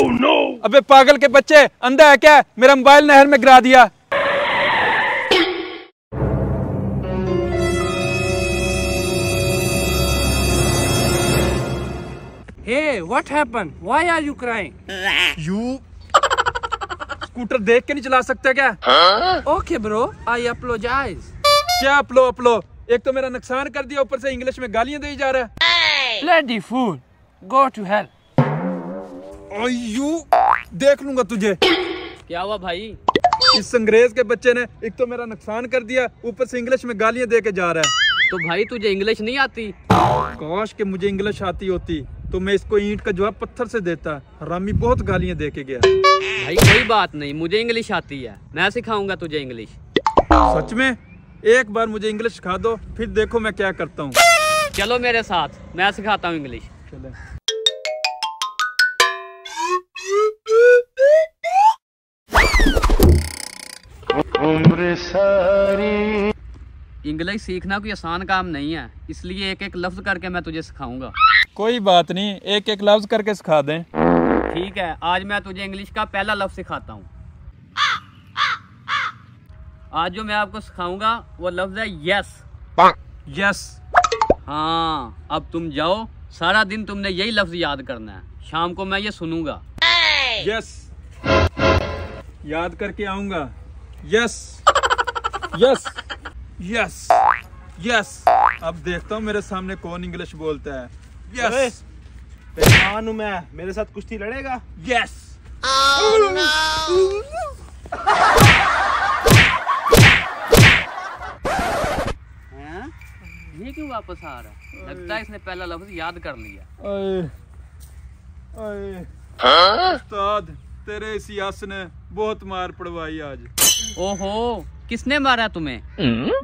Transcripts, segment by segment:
oh, no! अबे पागल के बच्चे अंधा है क्या मेरा मोबाइल नहर में गिरा दिया Hey, what happened? Why are you crying? यू स्कूटर देख के नहीं चला सकते क्या Okay, bro. I apologize. क्या अपलो अपलो एक तो मेरा नुकसान कर दिया ऊपर से इंग्लिश में गालियाँ दी जा रहा है Bloody fool. Go to hell. और यू देख लूँगा तुझे। क्या हुआ भाई? इस अंग्रेज़ के बच्चे ने एक तो मेरा नुकसान कर दिया ऊपर से इंग्लिश में गालियाँ दे के जा रहा है। तो भाई तुझे इंग्लिश नहीं आती? काश के मुझे इंग्लिश आती होती तो मैं इसको ईंट का जवाब पत्थर से देता। रामी बहुत गालियाँ दे के गया। भाई कोई बात नहीं मुझे इंग्लिश आती है। मैं सिखाऊँगा तुझे इंग्लिश। सच में? एक बार मुझे इंग्लिश सिखा दो फिर देखो मैं क्या करता हूँ। चलो मेरे साथ मैं सिखाता हूँ इंग्लिश। चले इंग्लिश सीखना कोई आसान काम नहीं है इसलिए एक एक लफ्ज करके मैं तुझे सिखाऊँगा। कोई बात नहीं एक एक लफ्ज करके सिखा दें। ठीक है आज मैं तुझे इंग्लिश का पहला लफ्ज सिखाता हूँ। आज जो मैं आपको सिखाऊँगा वो लफ्ज है यस यस हाँ अब तुम जाओ सारा दिन तुमने यही लफ्ज याद करना है। शाम को मैं ये सुनूँगा। यस याद करके आऊँगा। यस यस यस यस अब देखता हूँ मेरे सामने कौन इंग्लिश बोलता है। यस पहलवान मैं। मेरे साथ कुश्ती लड़ेगा। यस हैं? ये क्यों वापस आ रहा है? लगता है इसने पहला लफ्ज याद कर लिया। उस्ताद तेरे इस यस ने बहुत मार पड़वाई आज। ओहो। किसने मारा तुम्हें?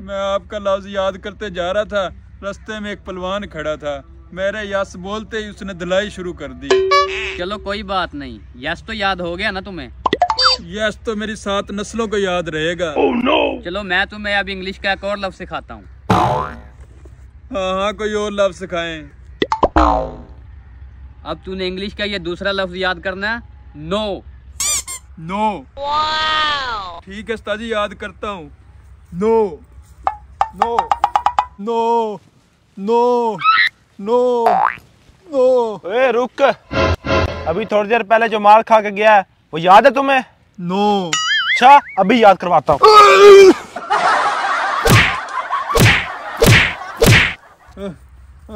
मैं आपका लफ्ज याद करते जा रहा था रास्ते में एक पलवान खड़ा था। मेरे यस बोलते ही उसने दिलाई शुरू कर दी। चलो कोई बात नहीं यस तो याद हो गया ना तुम्हें? यस तो मेरी सात नस्लों को याद रहेगा। Oh, no! चलो मैं तुम्हें अब इंग्लिश का एक और लफ्ज सिखाता हूँ। हाँ हाँ कोई और लफ्ज सिखाए। अब तूने इंग्लिश का ये दूसरा लफ्ज याद करना है? नो नो ठीक है उस्ताद जी याद करता हूँ। No no no no no no. ओए रुक। अभी थोड़ी देर पहले जो मार खा के गया है वो याद है तुम्हें? नो। अच्छा अभी याद करवाता हूँ।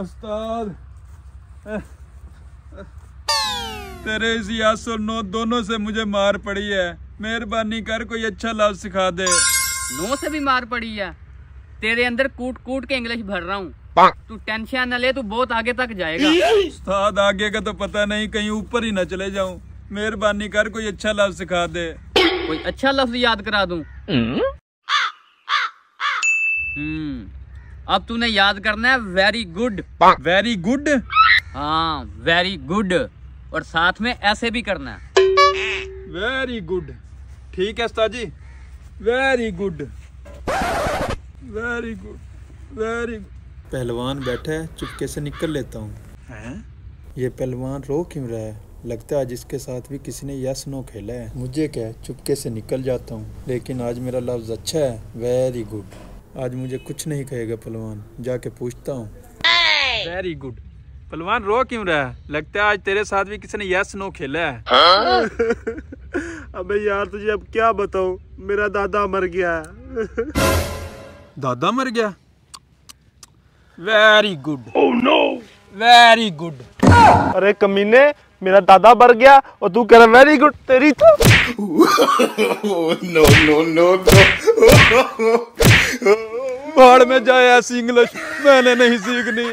उस्ताद। तेरे इस यास और नो दोनों से मुझे मार पड़ी है। मेहरबानी कर कोई अच्छा लफ्ज सिखा दे। नो से भी मार पड़ी है। तेरे अंदर कूट कूट के इंग्लिश भर रहा हूँ। तू टेंशन न ले तू बहुत आगे तक जाएगा। उस्ताद आगे का तो पता नहीं कहीं ऊपर ही न चले जाऊँ। मेहरबानी कर कोई अच्छा लफ्ज सिखा दे। कोई अच्छा लफ्ज याद करा दूँ। हम्म। अब तूने याद करना है वेरी गुड वेरी गुड हाँ वेरी गुड और साथ में ऐसे भी करना है। वेरी गुड ठीक है उस्ताद? जी very good very good very good पहलवान बैठा है चुपके से निकल लेता हूँ। ये पहलवान रो क्यों रहा है? लगता है आज इसके साथ भी किसी ने यस नो खेला है। मुझे क्या चुपके से निकल जाता हूँ। लेकिन आज मेरा लफ्ज अच्छा है। वेरी गुड आज मुझे कुछ नहीं कहेगा पहलवान। जाके पूछता हूँ। वेरी गुड पहलवान रो क्यों रहा है? लगता है आज तेरे साथ भी किसी ने यस नो खेला है। अबे यार तुझे अब क्या बताऊँ? मेरा दादा मर गया है। दादा मर गया? Very good oh no very good अरे कमीने मेरा दादा मर गया और तू कह रहा वेरी गुड तेरी तो नो नो नो भाड़ में जाया ऐसी इंग्लिश मैंने नहीं सीखनी।